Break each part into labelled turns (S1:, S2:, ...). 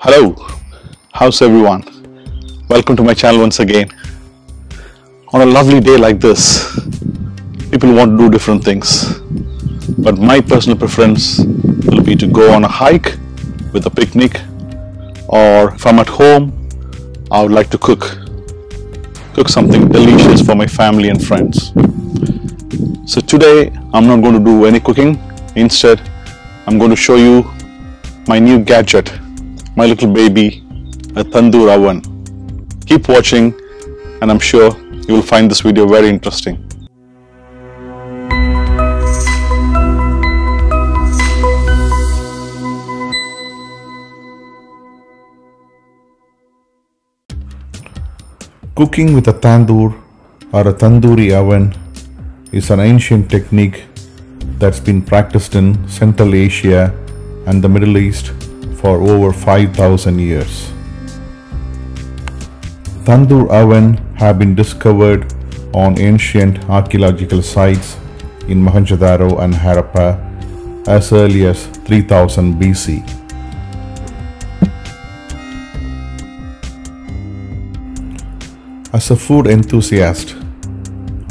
S1: Hello, how's everyone? Welcome to my channel once again. On a lovely day like this, people want to do different things, but my personal preference will be to go on a hike with a picnic, or if I'm at home, I would like to cook. Cook something delicious for my family and friends. So today, I'm not going to do any cooking. Instead, I'm going to show you my new gadget, my little baby, a tandoor oven. Keep watching and I'm sure you will find this video very interesting.
S2: Cooking with a tandoor or a tandoori oven is an ancient technique that's been practiced in Central Asia and the Middle East for over 5000 years. Tandoor oven have been discovered on ancient archaeological sites in Mohenjo-daro and Harappa as early as 3000 BC. As a food enthusiast,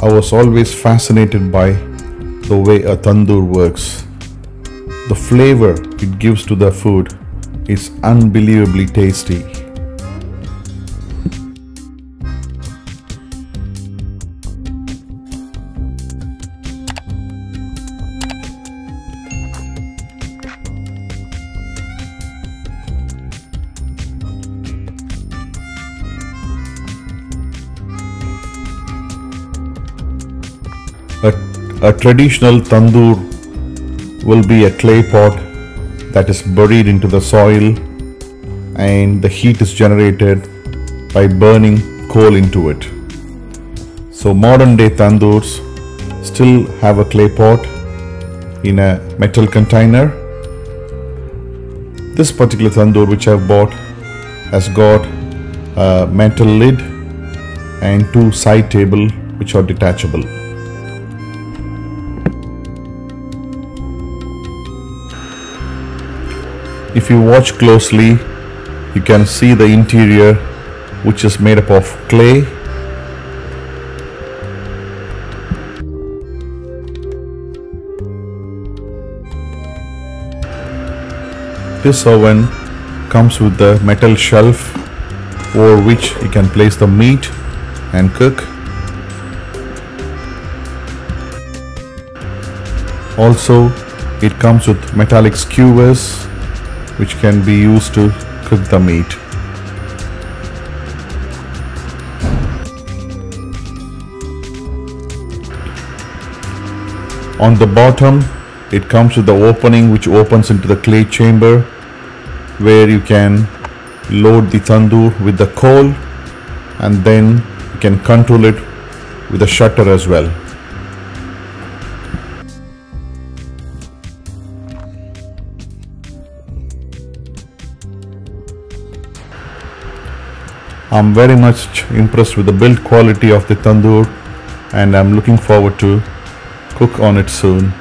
S2: I was always fascinated by the way a tandoor works. The flavor it gives to the food is unbelievably tasty. A, a traditional tandoor will be a clay pot that is buried into the soil and the heat is generated by burning coal into it. So modern day tandoors still have a clay pot in a metal container. This particular tandoor which I've bought has got a metal lid and two side table which are detachable. If you watch closely, you can see the interior which is made up of clay This oven comes with the metal shelf over which you can place the meat and cook. Also, it comes with metallic skewers which can be used to cook the meat. On the bottom, it comes with the opening which opens into the clay chamber where you can load the tandoor with the coal and then you can control it with a shutter as well. I'm very much impressed with the build quality of the tandoor and I'm looking forward to cook on it soon.